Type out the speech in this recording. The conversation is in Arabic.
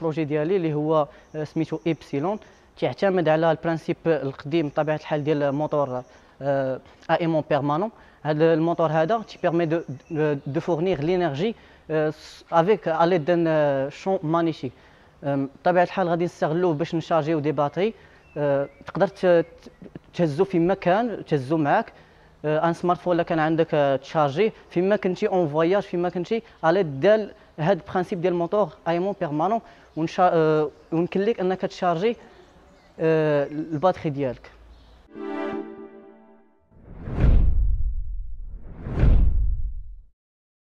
projet ديالي اللي هو سميتو ايبسيلون تعتمد على ال principe القديم بطبيعه الحال ديال moteur aimant permanent هذا الموتور هذا تي permet de de fournir l'énergie avec l'aide d'un champ magnétique بطبيعه الحال غادي نستغلوه باش نشارجيو des batteries. تقدر تهزو فيما كان تهزو معاك. un smartphone كان عندك تشارجي. فيما كنتي en voyage فيما كنتي على ديال هاد البرانسيب ديال الموتور ايمون بيرمانون ونشا ونكليك انك تشارجي الباتري ديالك.